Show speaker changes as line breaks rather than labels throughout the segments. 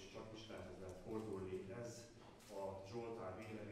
is csak Istenhez lehet fordulni. Ez a Zsoltár véleménye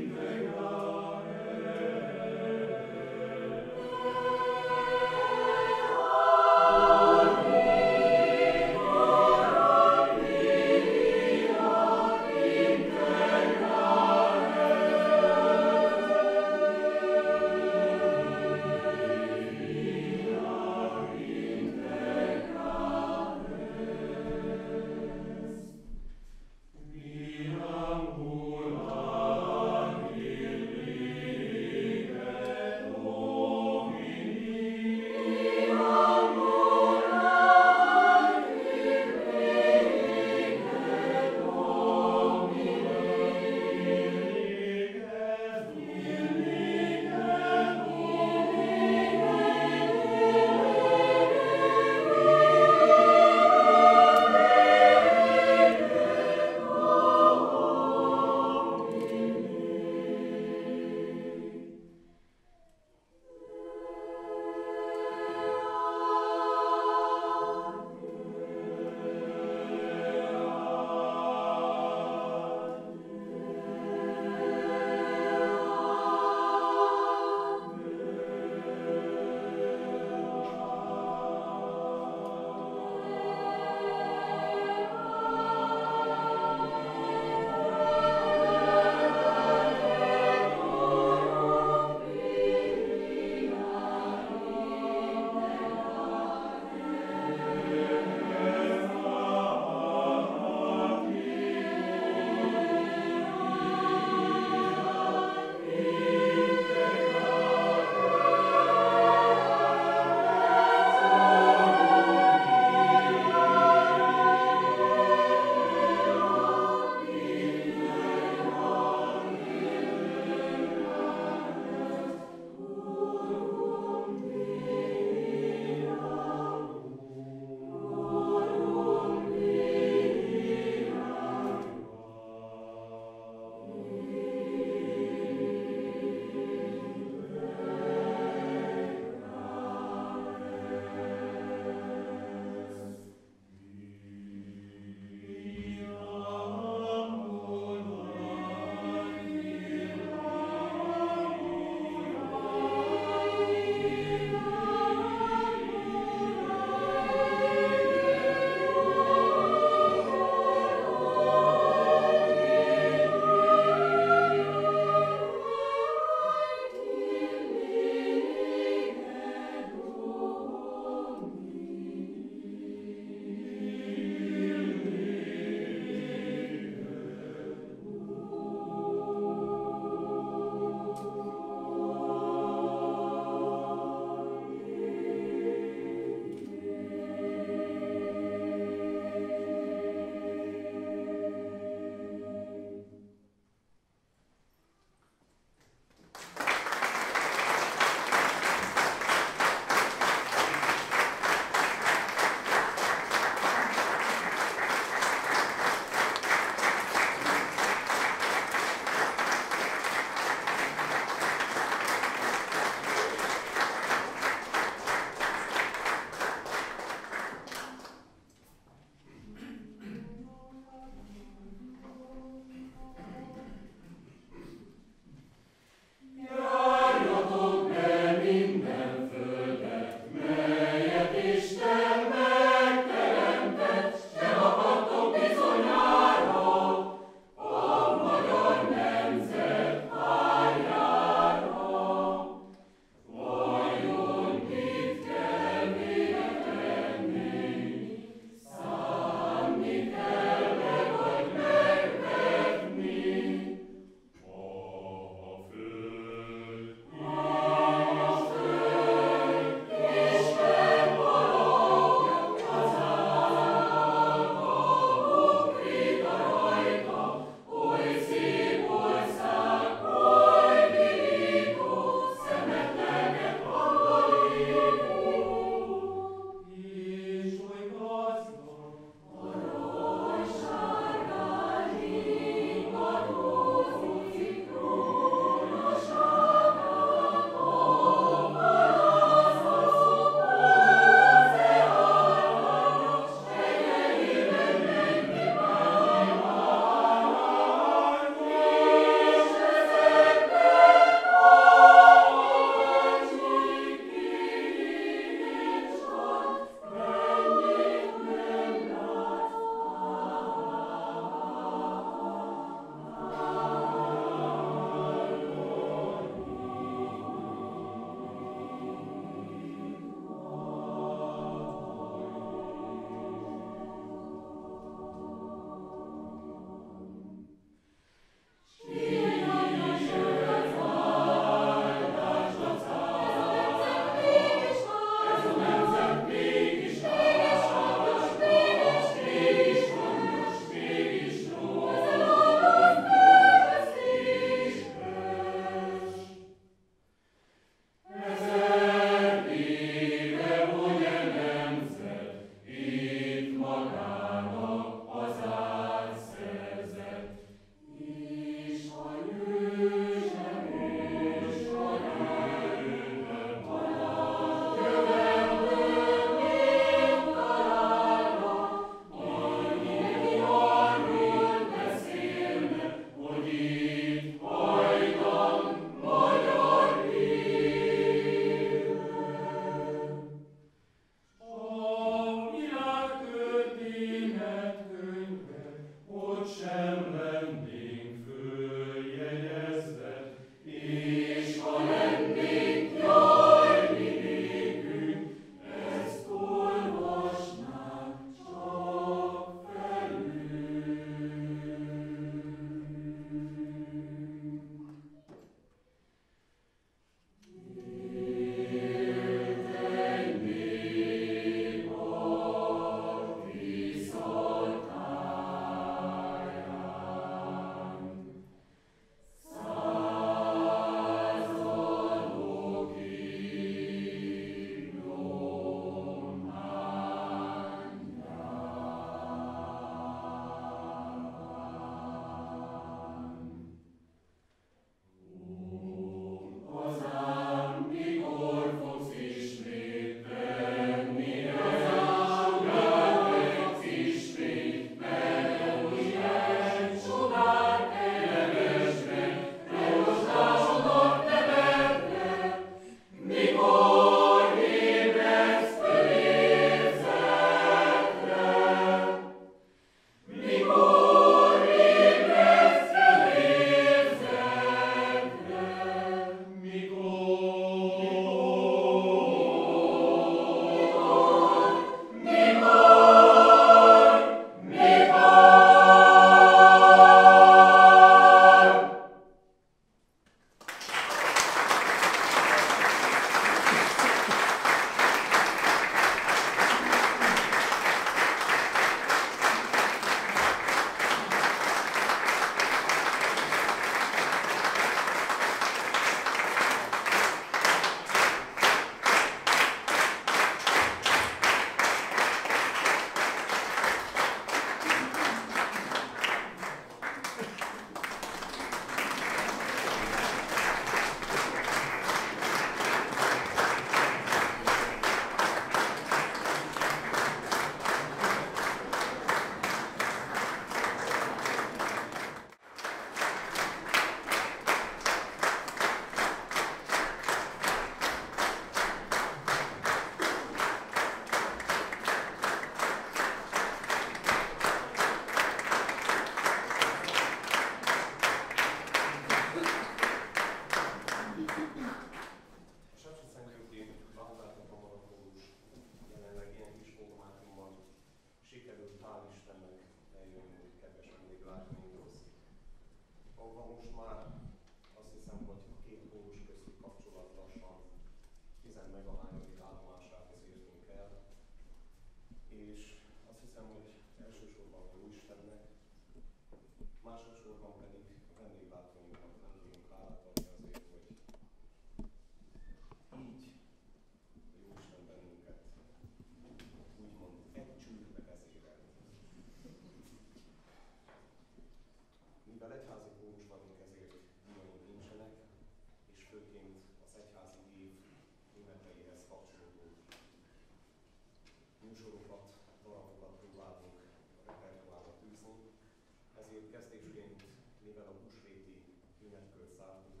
ezért kezdésként, mivel a húsvéti ünnepkör szállunk,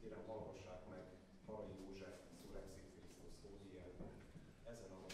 kérem hallgassák meg Harai József Szurexi Krisztus Hódiel ezen a